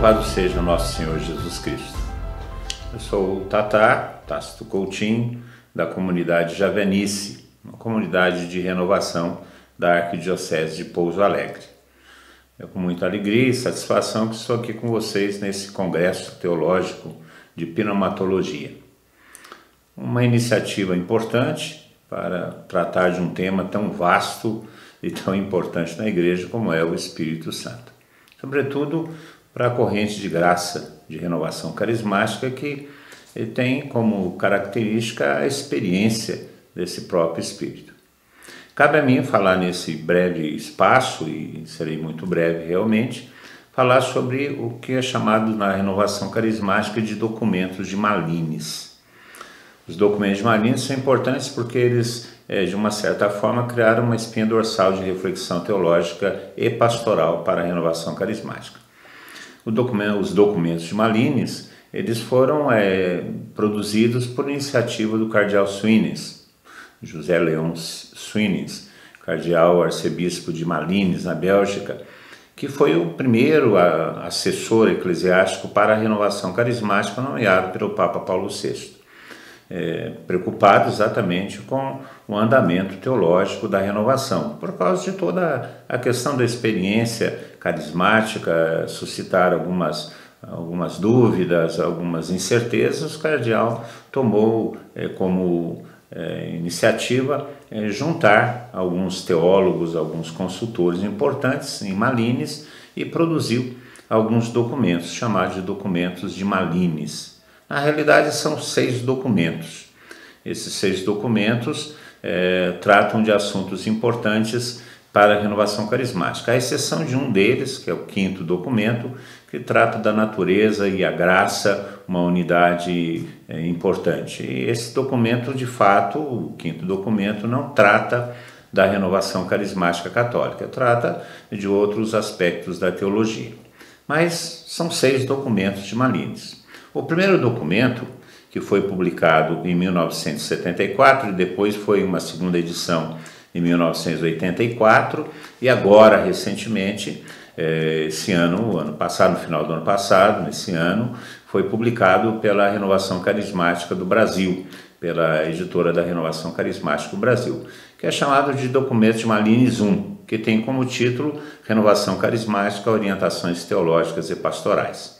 Louvado seja nosso Senhor Jesus Cristo. Eu sou o Tatá, Tácito Coutinho, da comunidade Javenice, uma comunidade de renovação da Arquidiocese de Pouso Alegre. É com muita alegria e satisfação que estou aqui com vocês nesse congresso teológico de pneumatologia. Uma iniciativa importante para tratar de um tema tão vasto e tão importante na igreja como é o Espírito Santo. Sobretudo para a corrente de graça de renovação carismática que tem como característica a experiência desse próprio Espírito. Cabe a mim falar nesse breve espaço, e serei muito breve realmente, falar sobre o que é chamado na renovação carismática de documentos de Malines. Os documentos de Malines são importantes porque eles, é, de uma certa forma, criaram uma espinha dorsal de reflexão teológica e pastoral para a renovação carismática. Documento, os documentos de Malines eles foram é, produzidos por iniciativa do cardeal Swines, José Leão Swines, cardeal arcebispo de Malines, na Bélgica, que foi o primeiro assessor eclesiástico para a renovação carismática nomeado pelo Papa Paulo VI é, preocupado exatamente com o andamento teológico da renovação, por causa de toda a questão da experiência carismática, suscitar algumas, algumas dúvidas, algumas incertezas, o cardeal tomou é, como é, iniciativa é, juntar alguns teólogos, alguns consultores importantes em Malines e produziu alguns documentos, chamados de documentos de Malines. Na realidade, são seis documentos. Esses seis documentos tratam de assuntos importantes para a renovação carismática, à exceção de um deles, que é o quinto documento, que trata da natureza e a graça, uma unidade é, importante. E esse documento, de fato, o quinto documento, não trata da renovação carismática católica, trata de outros aspectos da teologia. Mas são seis documentos de Malines. O primeiro documento, que foi publicado em 1974 e depois foi uma segunda edição em 1984 e agora recentemente eh, esse ano, ano passado, no final do ano passado, nesse ano, foi publicado pela Renovação Carismática do Brasil, pela editora da Renovação Carismática do Brasil, que é chamado de Documento de Malines 1, que tem como título Renovação Carismática, Orientações Teológicas e Pastorais.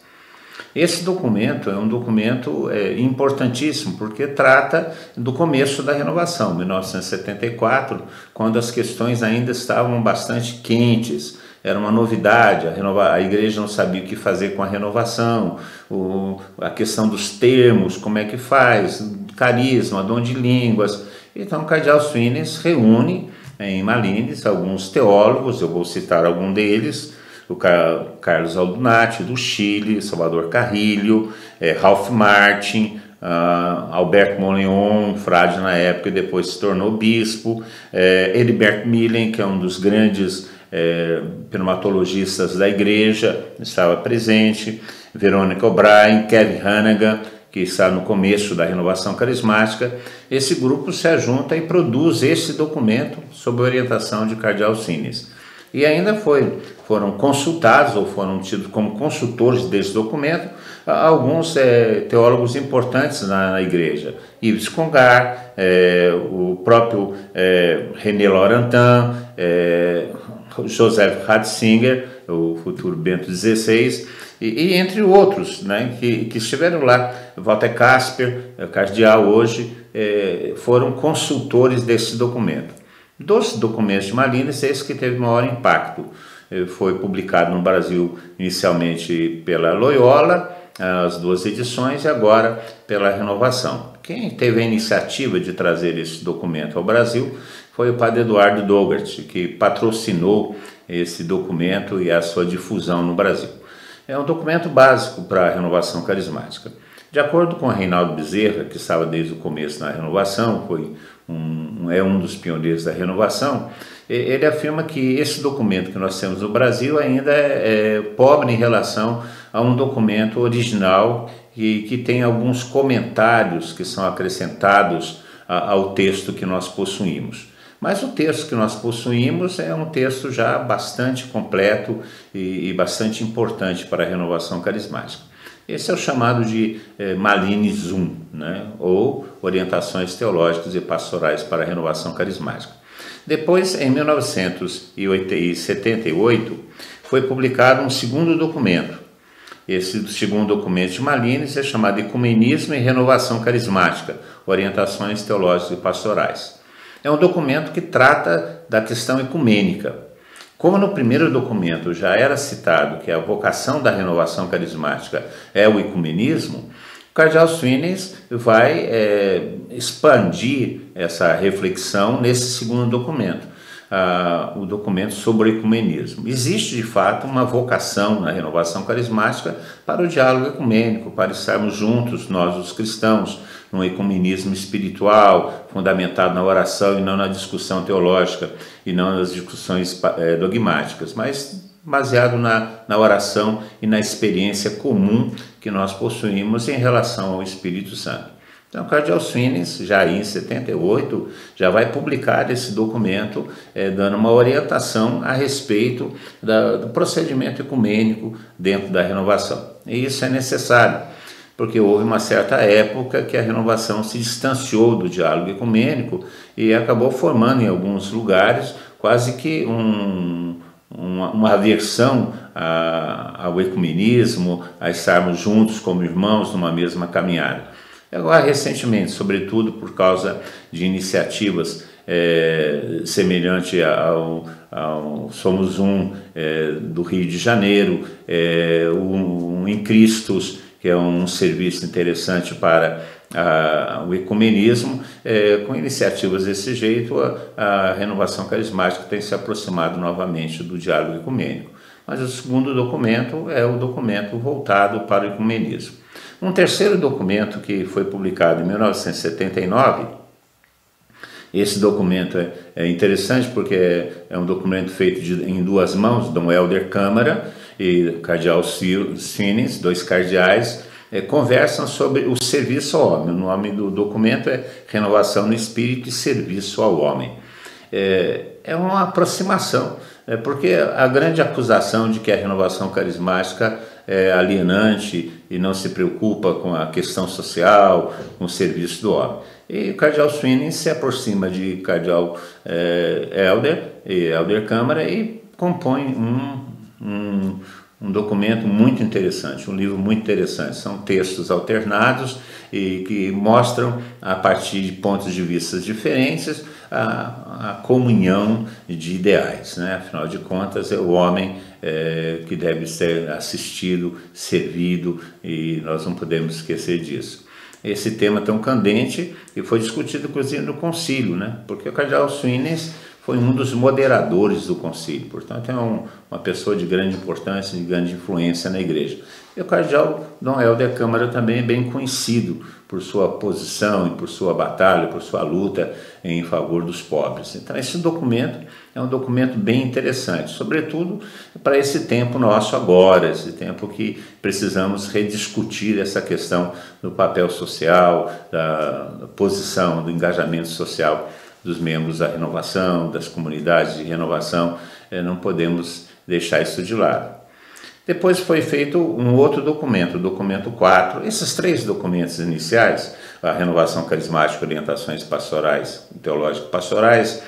Esse documento é um documento é, importantíssimo porque trata do começo da renovação, 1974, quando as questões ainda estavam bastante quentes. Era uma novidade, a, renova, a igreja não sabia o que fazer com a renovação, o, a questão dos termos, como é que faz, carisma, dom de línguas. Então, o cardeal Swines reúne em Malines alguns teólogos, eu vou citar algum deles, o Carlos Aldunati, do Chile, Salvador Carrilho, é, Ralph Martin, uh, Alberto Monleon, frade na época e depois se tornou bispo, é, Millen, que é um dos grandes é, pneumatologistas da igreja, estava presente, Verônica O'Brien, Kevin Hannigan, que está no começo da renovação carismática, esse grupo se ajunta e produz esse documento sob orientação de Cardeal Sines e ainda foi, foram consultados ou foram tidos como consultores desse documento alguns é, teólogos importantes na, na igreja, Yves Congar, é, o próprio é, René Laurentin, é, Joseph Ratzinger, o futuro Bento XVI, e, e, entre outros né, que, que estiveram lá, Walter Casper, cardeal hoje, é, foram consultores desse documento. Dos documentos de Malines, esse que teve maior impacto foi publicado no Brasil inicialmente pela Loyola, as duas edições, e agora pela Renovação. Quem teve a iniciativa de trazer esse documento ao Brasil foi o padre Eduardo Dogart, que patrocinou esse documento e a sua difusão no Brasil. É um documento básico para a renovação carismática. De acordo com Reinaldo Bezerra, que estava desde o começo na renovação, foi um, é um dos pioneiros da renovação, ele afirma que esse documento que nós temos no Brasil ainda é, é pobre em relação a um documento original e que tem alguns comentários que são acrescentados ao texto que nós possuímos. Mas o texto que nós possuímos é um texto já bastante completo e, e bastante importante para a renovação carismática. Esse é o chamado de eh, Malini Zoom, né? ou Orientações Teológicas e Pastorais para a Renovação Carismática. Depois, em 1978, foi publicado um segundo documento. Esse segundo documento de Malines é chamado Ecumenismo e Renovação Carismática, Orientações Teológicas e Pastorais. É um documento que trata da questão ecumênica, como no primeiro documento já era citado que a vocação da renovação carismática é o ecumenismo, o cardeal Swines vai é, expandir essa reflexão nesse segundo documento, ah, o documento sobre o ecumenismo. Existe de fato uma vocação na renovação carismática para o diálogo ecumênico, para estarmos juntos, nós os cristãos, num ecumenismo espiritual, fundamentado na oração e não na discussão teológica e não nas discussões é, dogmáticas, mas baseado na, na oração e na experiência comum que nós possuímos em relação ao Espírito Santo. Então, Cardeal Swines, já em 78, já vai publicar esse documento, é, dando uma orientação a respeito da, do procedimento ecumênico dentro da renovação. E isso é necessário porque houve uma certa época que a renovação se distanciou do diálogo ecumênico e acabou formando em alguns lugares quase que um, uma, uma aversão a, ao ecumenismo, a estarmos juntos como irmãos numa mesma caminhada. Agora, recentemente, sobretudo por causa de iniciativas é, semelhante ao, ao, Somos Um é, do Rio de Janeiro, é, um, um em Cristos, que é um serviço interessante para a, o ecumenismo, é, com iniciativas desse jeito, a, a, renovação carismática tem se aproximado novamente do diálogo ecumênico. Mas o segundo documento é o documento voltado para o ecumenismo. Um terceiro documento que foi publicado em 1979, esse documento é, é interessante porque é, é, um documento feito de, em duas mãos, Dom Helder Câmara, e cardeal Sines, dois cardeais, é, conversam sobre o serviço ao homem. O nome do documento é Renovação no Espírito e Serviço ao Homem. É, é uma aproximação, é, porque a grande acusação de que a renovação carismática é alienante e não se preocupa com a questão social, com o serviço do homem. E o cardeal Sweeney se aproxima de cardeal é, Elder e Elder Câmara e compõe um um, um documento muito interessante, um livro muito interessante. São textos alternados e que mostram, a partir de pontos de vista diferentes, a, a comunhão de ideais. Né? Afinal de contas, é o homem é, que deve ser assistido, servido, e nós não podemos esquecer disso esse tema tão candente e foi discutido inclusive no concílio, né? porque o cardeal Swines foi um dos moderadores do concílio, portanto é um, uma pessoa de grande importância, de grande influência na igreja. E o cardeal Dom Helder Câmara também é bem conhecido por sua posição e por sua batalha, por sua luta em favor dos pobres. Então esse documento é um documento bem interessante, sobretudo para esse tempo nosso agora, esse tempo que precisamos rediscutir essa questão do papel social, da posição, do engajamento social dos membros da renovação, das comunidades de renovação, eh, não podemos deixar isso de lado. Depois foi feito um outro documento, o documento 4. Esses três documentos iniciais, a renovação carismática, orientações pastorais, teológico-pastorais,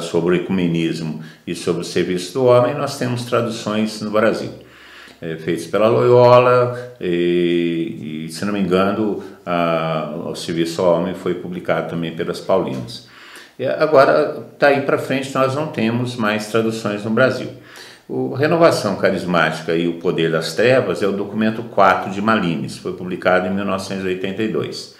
sobre o ecumenismo e sobre o serviço do homem, nós temos traduções no Brasil. É, feitos pela Loyola e, e, se não me engano, a, o Serviço ao Homem foi publicado também pelas Paulinas. Agora, daí para frente, nós não temos mais traduções no Brasil. O Renovação Carismática e o Poder das Trevas é o documento 4 de Malines, foi publicado em 1982,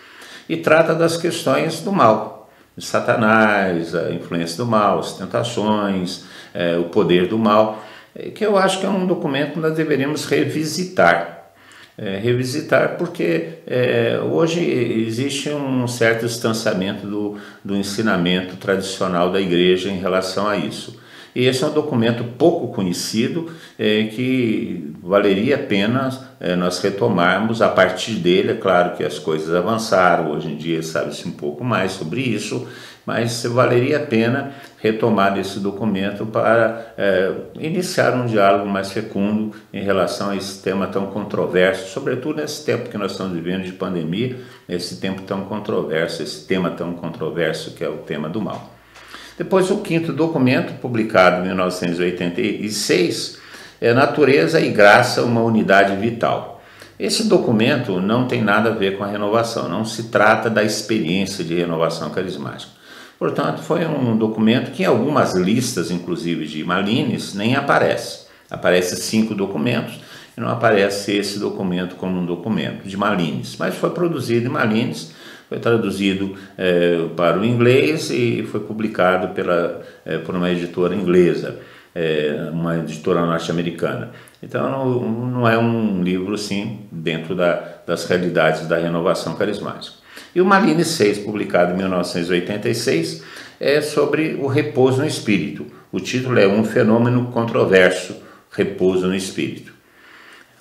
e trata das questões do mal, de Satanás, a influência do mal, as tentações, é, o poder do mal, é, que eu acho que é um documento que nós deveríamos revisitar é, revisitar, porque é, hoje existe um certo distanciamento do, do ensinamento tradicional da igreja em relação a isso. E esse é um documento pouco conhecido é, que valeria a pena é, nós retomarmos a partir dele. É claro que as coisas avançaram, hoje em dia sabe-se um pouco mais sobre isso, mas valeria a pena retomar esse documento para é, iniciar um diálogo mais fecundo em relação a esse tema tão controverso, sobretudo nesse tempo que nós estamos vivendo de pandemia, esse tempo tão controverso, esse tema tão controverso que é o tema do mal. Depois, o quinto documento, publicado em 1986, é Natureza e Graça, uma unidade vital. Esse documento não tem nada a ver com a renovação, não se trata da experiência de renovação carismática. Portanto, foi um documento que em algumas listas, inclusive de Malines, nem aparece. Aparece cinco documentos e não aparece esse documento como um documento de Malines, mas foi produzido em Malines, foi traduzido é, para o inglês e foi publicado pela, é, por uma editora inglesa, é, uma editora norte-americana. Então não, não, é um livro assim dentro da, das realidades da renovação carismática. E o Malines 6, publicado em 1986, é sobre o repouso no espírito. O título é Um Fenômeno Controverso, Repouso no Espírito.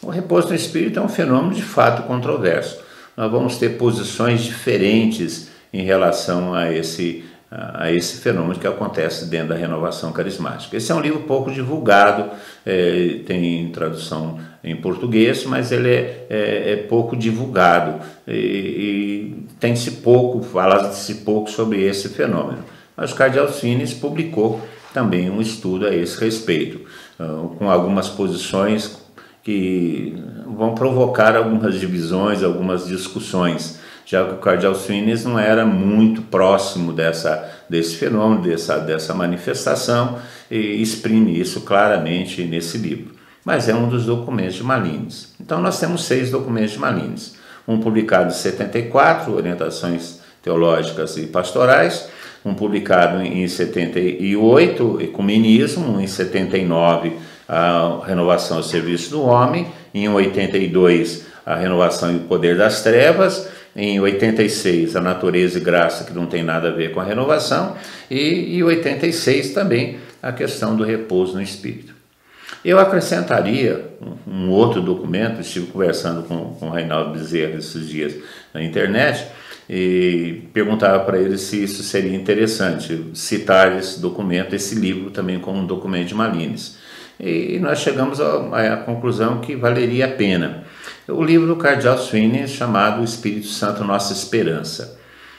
O repouso no espírito é um fenômeno de fato controverso. Nós vamos ter posições diferentes em relação a esse, a esse fenômeno que acontece dentro da renovação carismática. Esse é um livro pouco divulgado, é, tem tradução em português, mas ele é, é, é pouco divulgado e, e tem-se pouco, fala-se pouco sobre esse fenômeno. Mas o Cardeal Fines publicou também um estudo a esse respeito, uh, com algumas posições que vão provocar algumas divisões, algumas discussões, já que o Cardeal Fines não era muito próximo dessa, desse fenômeno, dessa, dessa manifestação, e exprime isso claramente nesse livro mas é um dos documentos de Malines. Então nós temos seis documentos de Malines. Um publicado em 74, Orientações Teológicas e Pastorais, um publicado em 78, Ecumenismo, em 79, a Renovação ao Serviço do Homem, em 82, a Renovação e o Poder das Trevas, em 86, a Natureza e Graça, que não tem nada a ver com a renovação, e em 86 também a questão do repouso no Espírito. Eu acrescentaria um, outro documento, estive conversando com, com o Reinaldo Bezerra esses dias na internet, e perguntava para ele se isso seria interessante, citar esse documento, esse livro também como um documento de Malines. E nós chegamos à, conclusão que valeria a pena. O livro do Cardeal Sweeney chamado O Espírito Santo Nossa Esperança.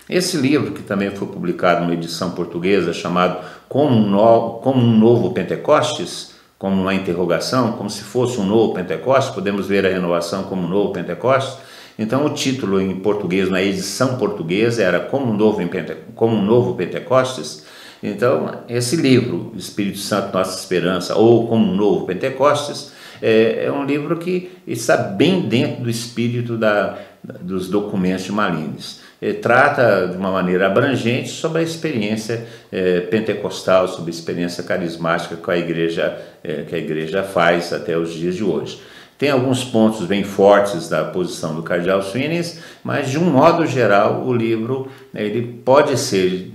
Esse livro, que também foi publicado numa edição portuguesa chamado Como um, Como um Novo Pentecostes, como uma interrogação, como se fosse um novo Pentecostes, podemos ver a renovação como um novo Pentecostes. Então, o título em português, na edição portuguesa, era Como um Novo, Pente... como um novo Pentecostes. Então, esse livro, Espírito Santo, Nossa Esperança, ou Como um Novo Pentecostes, é, é um livro que está bem dentro do espírito da, dos documentos de Malines. Ele trata de uma maneira abrangente sobre a experiência é, pentecostal, sobre a experiência carismática que a igreja, é, que a igreja faz até os dias de hoje. Tem alguns pontos bem fortes da posição do cardeal Swines, mas de um modo geral o livro ele pode ser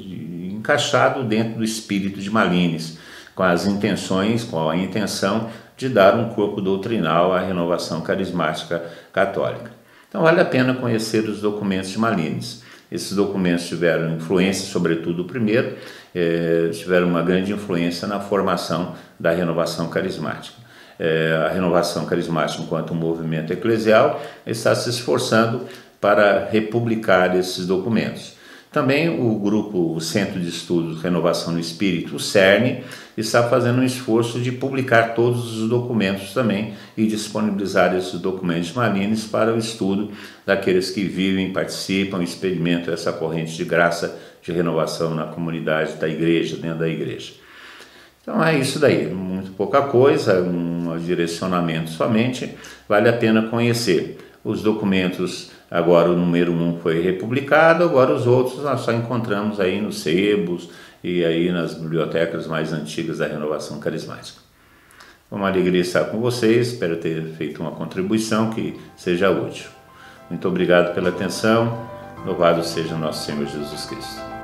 encaixado dentro do espírito de Malines, com as intenções, com a intenção de dar um corpo doutrinal à renovação carismática católica. Então vale a pena conhecer os documentos de Malines. Esses documentos tiveram influência, sobretudo o primeiro, eh, tiveram uma grande influência na formação da renovação carismática. Eh, a renovação carismática, enquanto um movimento eclesial, está se esforçando para republicar esses documentos. Também o grupo o Centro de Estudos Renovação do Espírito, o CERN, está fazendo um esforço de publicar todos os documentos também e disponibilizar esses documentos malines para o estudo daqueles que vivem, participam, experimentam essa corrente de graça de renovação na comunidade da igreja, dentro da igreja. Então é isso daí, muito pouca coisa, um direcionamento somente, vale a pena conhecer os documentos Agora o número 1 um foi republicado, agora os outros nós só encontramos aí nos sebos e aí nas bibliotecas mais antigas da renovação carismática. Uma alegria estar com vocês, espero ter feito uma contribuição que seja útil. Muito obrigado pela atenção, louvado seja nosso Senhor Jesus Cristo.